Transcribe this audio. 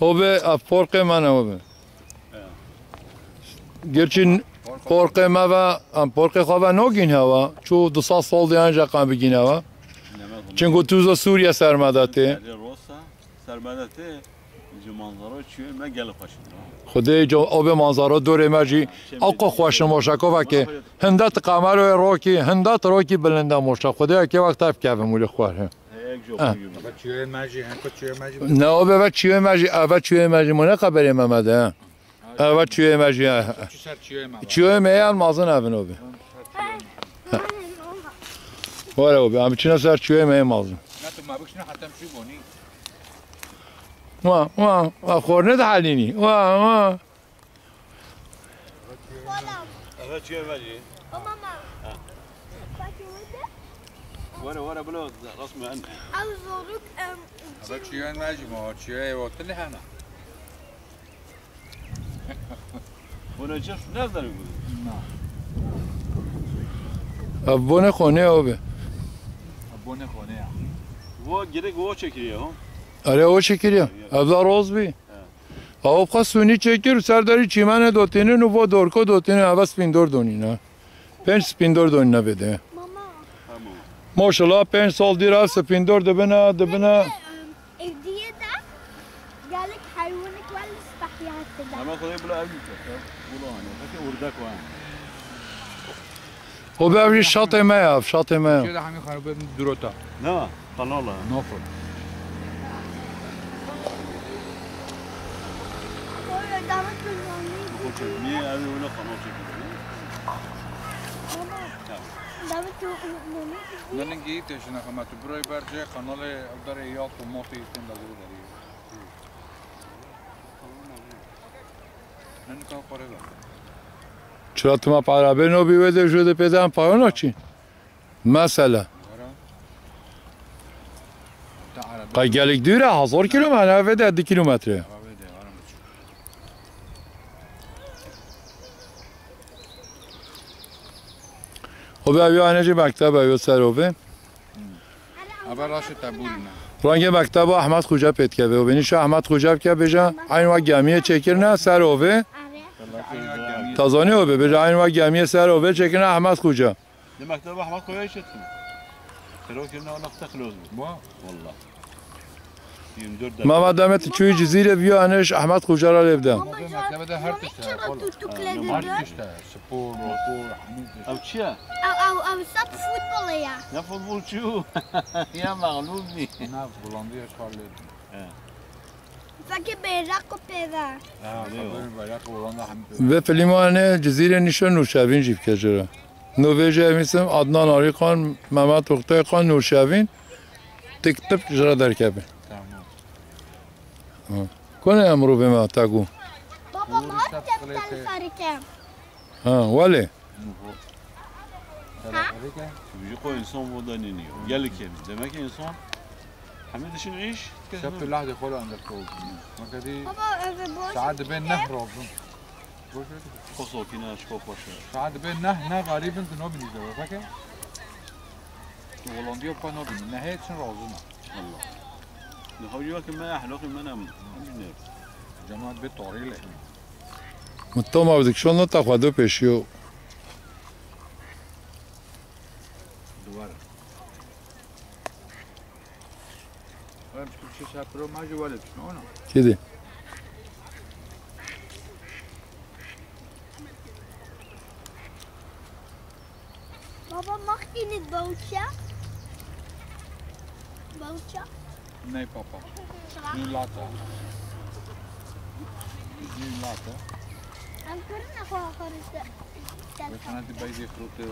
هوبه فرق من هوبه گرچه فرق ما و ام فرق خواه نگین هوا چو دو سال سال دیان جا قام بگین هوا چنگو توزا سوریا سرمدته خوشم خدای جو آب منظره دور مجی آقا خوش ماشکو و که هندت قمر و روکی هندت روکی بلنده ماشا خدای که وقت اف که مولی خواه نه آب و چیه مجی اول چیه مجی مونه قبری محمد اول چیه مجی Çiğ ser çiğ mi? چیه میان مازن اون آبی واره آبی هم چینا سر چیه میان مازن Ne tu mabuk şunu hatta şu boni. وا وا وا خورنه دحلینی وا وا Evet çiğ veli. ماما فاكر وده؟ Vara vara bula rasmi en. عاوز اوريك أم، Bak çiğ merci ma çiğ o tele hana. Buna çift ne kadar yürüdü? بونه خونه آبی Abone kone ya. Bu gerek o çekiliyor. ha? آره او شکریه ابزار روز بی آب خواست سونی چکر سرداری چیمن دوتینه نو با دورکو دوتینه اول سپیندور دونی نه پنج سپیندور دونی نبیده ماما Tamam. ماشالله پنج سال دیر از سپیندور دبنه دبنه أم، الدية ده قالك حيوانك ولا استحيات ده Ama kolay bula evli. Bula hani. Peki urdak var. خب ببری شات ما شات ما Çiğ de hami xarbe durota. Ne var? Kanala. Nofur. هو دعوت بالمعنى Niye evli öyle kanal çekiliyor? ماما نه نگی تیش نخواهم تو برای برچه کانال ابدار ایال موتی این داری چرا تو ما پرابه نو بیوده شده پیدم پایان ها قا مثلا قیلک دوره هزار کلومتر هفته ده کلومتره خب مکتب بیا سر اوه Aber raşı tabulina. رنگ مکتب احمد خوجا پیت که و بینیش احمد خوجا که بجا این وقت گمیه چکر نه سر اوه أري تازانی اوه بجا این وقت گمیه سر اوه چکر نه احمد خوجا ki Ahmet koyuyor işittim. Terokirine ona takılıyoruz. Bu Valla. 24 dakika. محمد دمت چوی جزیره بیا انش احمد خوجا را لبدم Her ده. Spor, rapor, hamid tişte. Ev çiğ. أو أو أو صاب فوتبول يا çarlıydı. فاكر بيراقو بيرا Haberin bayrak bulandı hamid. و فلیمان جزیره نشان نورشوین جیب کجرا نویجه میسم عدنان آری خان محمد اختای خان نورشوین تکتب جرا در کبه. کنه امرو به ما تگو بابا ما تفتح خليته. الفريقين ها ولی بيجيكوا انسان وطنيين يلي كان زعما كاين انسان حميد اش نعيش شفت اللحظه يقولوا عند الكوب ما كدي ساعات بين نهر خصو كنا شكوك وشا ساعات بين نه نه غريب انت نوبي نزوا فاكر هولنديا بقى نوبي نهاية شن رازونا والله نحاول ياك ما احلاقي ما نام جماعة بيت طريق لهم متوما بدك شو نطق ودو بيشيو się zaprowadził, Papa, mag in het bootje? Bootje? Nee, papa. Nu later. Nu later. We gaan het bij die grote.